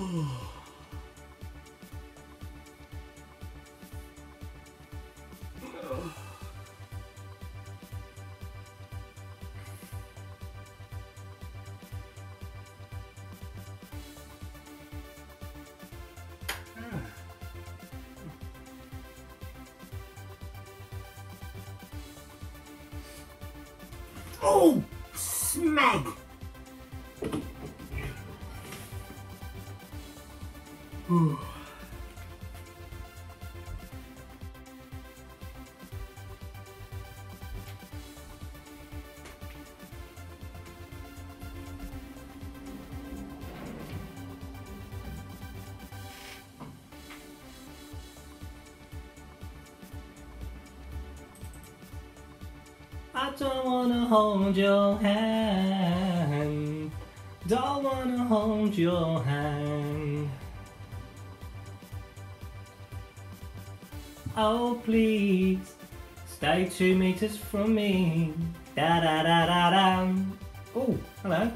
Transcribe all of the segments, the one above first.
Oh, Oh, smeg! I don't wanna hold your hand. Don't wanna hold your hand. Oh, please stay two meters from me. Da da da da da. Oh, hello.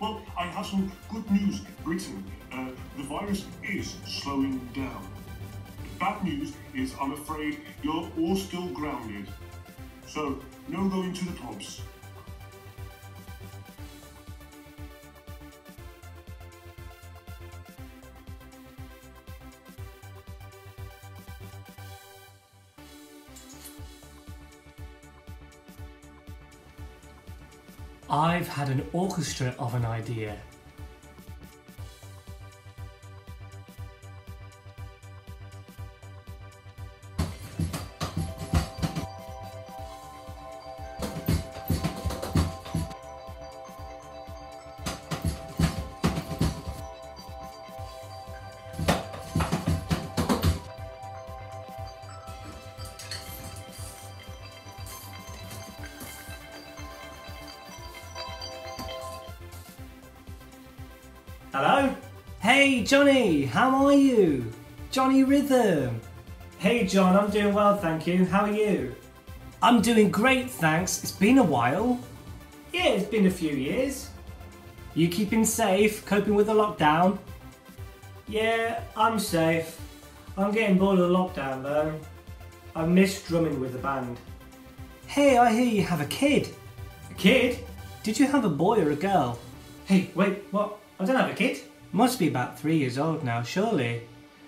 Well, I have some good news, Britain. Uh, the virus is slowing down. Bad news is I'm afraid you're all still grounded. So, no going to the pubs. I've had an orchestra of an idea. Hello? Hey Johnny, how are you? Johnny Rhythm. Hey John, I'm doing well, thank you. How are you? I'm doing great, thanks. It's been a while. Yeah, it's been a few years. You keeping safe, coping with the lockdown? Yeah, I'm safe. I'm getting bored of the lockdown though. I miss drumming with the band. Hey, I hear you have a kid. A kid? Did you have a boy or a girl? Hey, wait, what? I don't have a kid. Must be about three years old now, surely.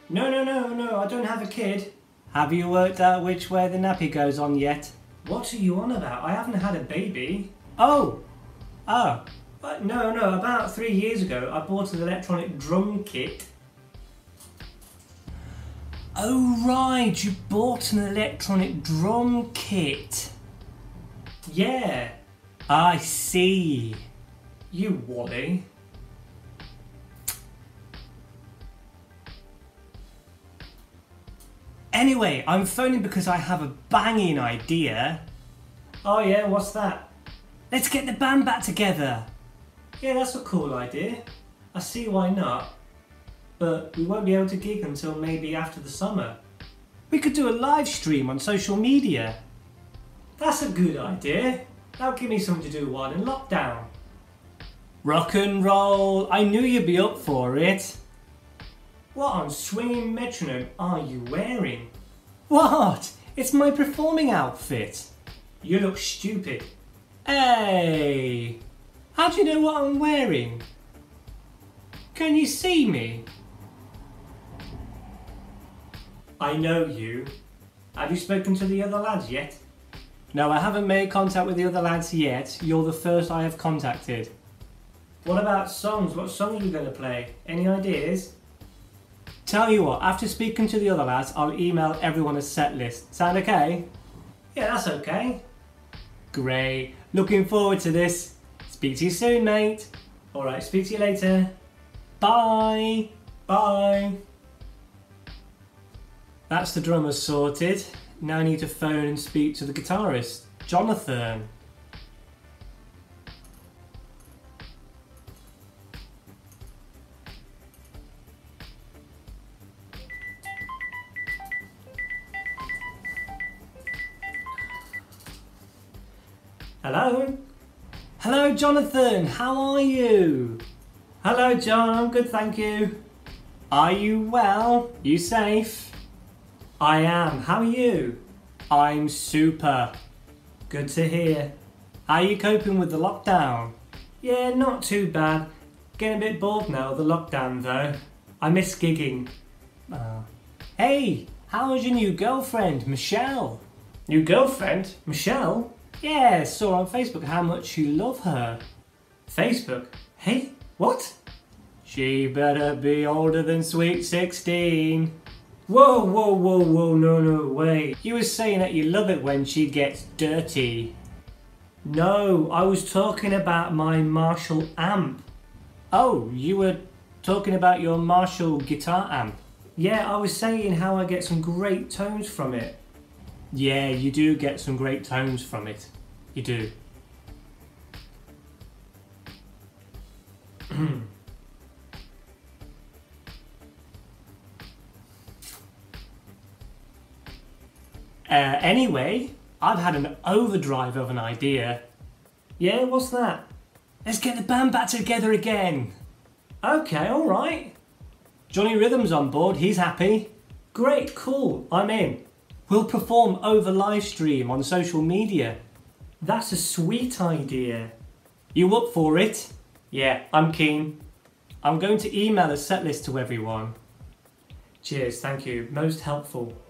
No, no, no, no, I don't have a kid. Have you worked out which way the nappy goes on yet? What are you on about? I haven't had a baby. Oh, oh. Uh, no, no, about three years ago I bought an electronic drum kit. Oh right, you bought an electronic drum kit. Yeah. I see. You Wally. Anyway, I'm phoning because I have a banging idea. Oh yeah, what's that? Let's get the band back together. Yeah, that's a cool idea. I see why not. But we won't be able to gig until maybe after the summer. We could do a live stream on social media. That's a good idea. That'll give me something to do while in lockdown. Rock and roll. I knew you'd be up for it. What on swinging metronome are you wearing? What? It's my performing outfit. You look stupid. Hey! How do you know what I'm wearing? Can you see me? I know you. Have you spoken to the other lads yet? No, I haven't made contact with the other lads yet. You're the first I have contacted. What about songs? What songs are we going to play? Any ideas? Tell you what, after speaking to the other lads, I'll email everyone a set list. Sound okay? Yeah, that's okay. Great. Looking forward to this. Speak to you soon, mate. Alright, speak to you later. Bye. Bye. That's the drummer sorted. Now I need to phone and speak to the guitarist, Jonathan. Hello? Hello, Jonathan. How are you? Hello, John. I'm good, thank you. Are you well? You safe? I am. How are you? I'm super. Good to hear. How are you coping with the lockdown? Yeah, not too bad. Getting a bit bored now the lockdown though. I miss gigging. Uh, hey, how's your new girlfriend, Michelle? New girlfriend? Michelle? Yeah, saw on Facebook how much you love her. Facebook? Hey, what? She better be older than sweet 16. Whoa, whoa, whoa, whoa, no, no, wait. You were saying that you love it when she gets dirty. No, I was talking about my Marshall amp. Oh, you were talking about your Marshall guitar amp? Yeah, I was saying how I get some great tones from it. Yeah, you do get some great tones from it. You do. Uh, anyway, I've had an overdrive of an idea. Yeah, what's that? Let's get the band back together again. Okay, alright. Johnny Rhythm's on board, he's happy. Great, cool, I'm in. We'll perform over live stream on social media. That's a sweet idea. You up for it? Yeah, I'm keen. I'm going to email a set list to everyone. Cheers, thank you. Most helpful.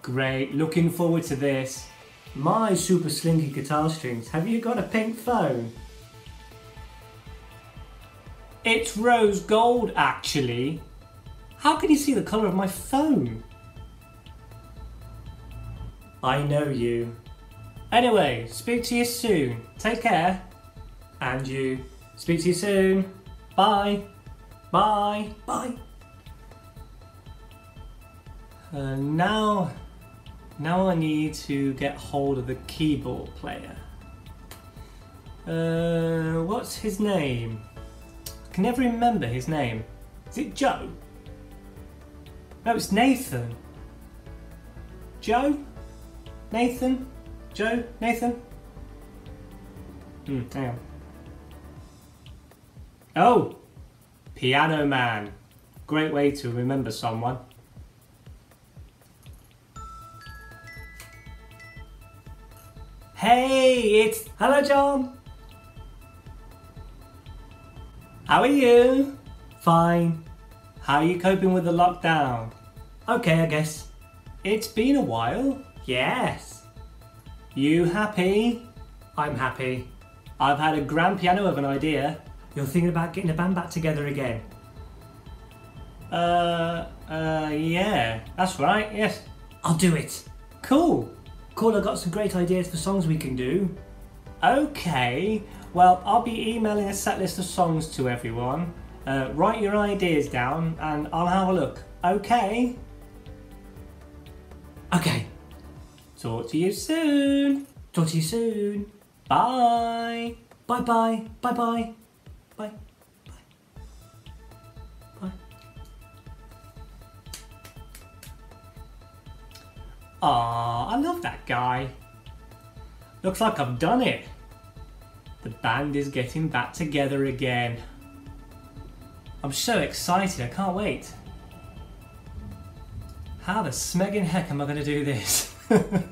Great, looking forward to this. My super slinky guitar strings, have you got a pink phone? It's rose gold actually. How can you see the colour of my phone? I know you. Anyway, speak to you soon. Take care. And you. Speak to you soon. Bye. Bye. Bye. Uh, now now I need to get hold of the keyboard player. Uh, what's his name? I can never remember his name. Is it Joe? No, it's Nathan. Joe? Nathan? Joe? Nathan? Hmm, hang on. Oh! Piano Man. Great way to remember someone. Hey, it's hello, John. How are you? Fine. How are you coping with the lockdown? Okay, I guess. It's been a while. Yes. You happy? I'm happy. I've had a grand piano of an idea. You're thinking about getting a band back together again? Uh, uh, yeah, that's right, yes. I'll do it. Cool. Cool, I've got some great ideas for songs we can do. Okay, well, I'll be emailing a set list of songs to everyone. Uh, write your ideas down and I'll have a look. Okay? Okay. Talk to you soon. Talk to you soon. Bye. Bye bye. Bye bye. Bye. Aw, I love that guy. Looks like I've done it. The band is getting back together again. I'm so excited, I can't wait. How the smegging heck am I going to do this?